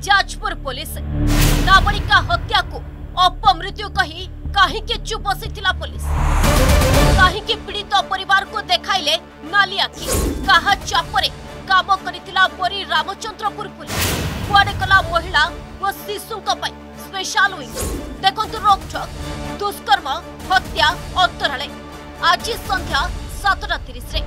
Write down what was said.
ଦୌଡ଼ିଲା ଯାଜପୁର ପୋଲିସ ନାବାଳିକା ହତ୍ୟାକୁ ଅପମୃତ୍ୟୁ କହି କାହିଁକି ଚୁପ୍ ବସିଥିଲା ପୋଲିସ କାହିଁକି ପୀଡ଼ିତ ପରିବାରକୁ ଦେଖାଇଲେ ନାଲି ଆଖି କାହା ଚାପରେ କାମ କରିଥିଲା ପରି ରାମଚନ୍ଦ୍ରପୁର ପୋଲିସ କୁଆଡେ କଲା ମହିଳା ଓ ଶିଶୁଙ୍କ ପାଇଁ ସ୍ପେଶାଲ ୱିଙ୍ଗ ଦେଖନ୍ତୁ ରୋକଠୋକ ଦୁଷ୍କର୍ମ ହତ୍ୟା ଅନ୍ତରାଳେ ଆଜି ସନ୍ଧ୍ୟା ସାତଟା ତିରିଶରେ